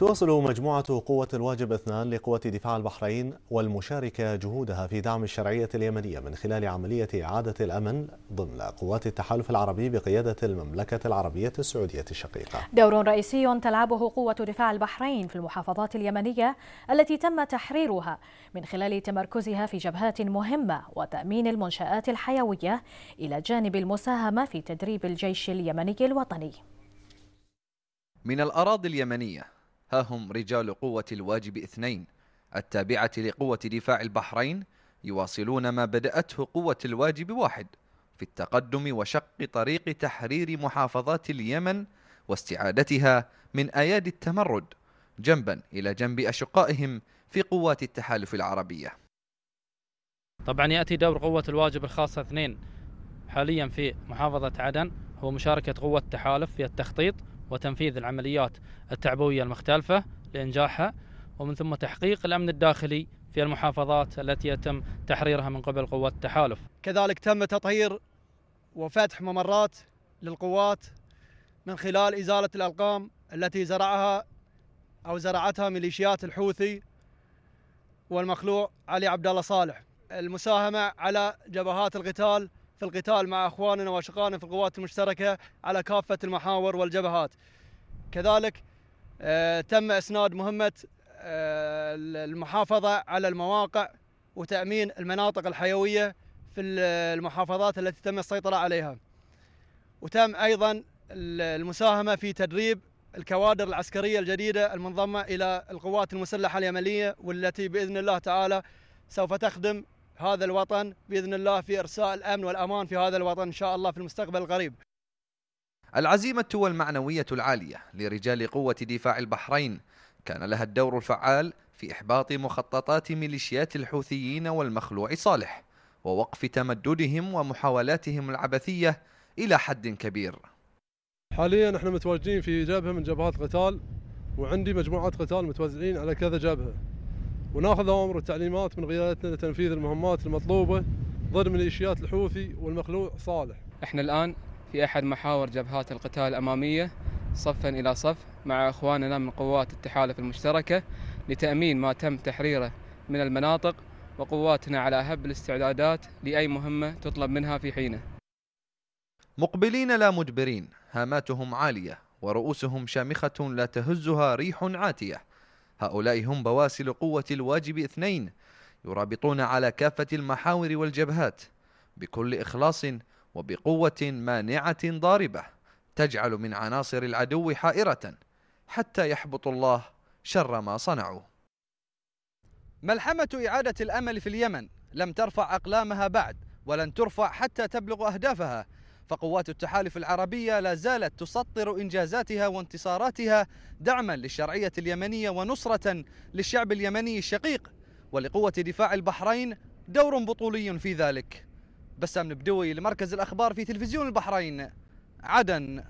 تواصل مجموعة قوة الواجب اثنان لقوة دفاع البحرين والمشاركة جهودها في دعم الشرعية اليمنية من خلال عملية إعادة الأمن ضمن قوات التحالف العربي بقيادة المملكة العربية السعودية الشقيقة. دور رئيسي تلعبه قوة دفاع البحرين في المحافظات اليمنية التي تم تحريرها من خلال تمركزها في جبهات مهمة وتأمين المنشآت الحيوية إلى جانب المساهمة في تدريب الجيش اليمني الوطني. من الأراضي اليمنية ها هم رجال قوة الواجب اثنين. التابعة لقوة دفاع البحرين يواصلون ما بدأته قوة الواجب واحد في التقدم وشق طريق تحرير محافظات اليمن واستعادتها من أيادي التمرد جنبا إلى جنب أشقائهم في قوات التحالف العربية. طبعا يأتي دور قوة الواجب الخاصة اثنين حاليا في محافظة عدن هو مشاركة قوة التحالف في التخطيط وتنفيذ العمليات التعبوية المختلفة لإنجاحها ومن ثم تحقيق الأمن الداخلي في المحافظات التي يتم تحريرها من قبل قوات التحالف. كذلك تم تطهير وفتح ممرات للقوات من خلال إزالة الألقام التي زرعها أو زرعتها ميليشيات الحوثي والمخلوع علي عبد الله صالح. المساهمة على جبهات القتال في القتال مع أخواننا وأشقائنا في القوات المشتركة على كافة المحاور والجبهات. كذلك آه، تم إسناد مهمة آه، المحافظة على المواقع وتأمين المناطق الحيوية في المحافظات التي تم السيطرة عليها. وتم أيضا المساهمة في تدريب الكوادر العسكرية الجديدة المنضمة إلى القوات المسلحة اليمنية والتي بإذن الله تعالى سوف تخدم هذا الوطن بإذن الله في إرساء الأمن والأمان في هذا الوطن إن شاء الله في المستقبل القريب. العزيمة والمعنوية العالية لرجال قوة دفاع البحرين كان لها الدور الفعال في إحباط مخططات ميليشيات الحوثيين والمخلوع صالح ووقف تمددهم ومحاولاتهم العبثية إلى حد كبير. حاليا إحنا متواجدين في جبهة من جبهات قتال وعندي مجموعات قتال متوزعين على كذا جبهة. وناخذ اوامر وتعليمات من قيادتنا لتنفيذ المهمات المطلوبة ضد ميليشيات الحوثي والمخلوع صالح. إحنا الآن في أحد محاور جبهات القتال الأمامية صفا إلى صف مع إخواننا من قوات التحالف المشتركة لتأمين ما تم تحريره من المناطق وقواتنا على اهب الاستعدادات لأي مهمة تطلب منها في حينه. مقبلين لا مدبرين، هاماتهم عالية ورؤوسهم شامخة لا تهزها ريح عاتية. هؤلاء هم بواسل قوة الواجب اثنين يرابطون على كافة المحاور والجبهات بكل إخلاص وبقوة مانعة ضاربة تجعل من عناصر العدو حائرة حتى يحبط الله شر ما صنعوا. ملحمة إعادة الأمل في اليمن لم ترفع أقلامها بعد ولن ترفع حتى تبلغ أهدافها. فقوات التحالف العربية لا زالت تسطر إنجازاتها وانتصاراتها دعما للشرعية اليمنية ونصرة للشعب اليمني الشقيق ولقوة دفاع البحرين دور بطولي في ذلك. بسام نبدوي لمركز الأخبار في تلفزيون البحرين عدن.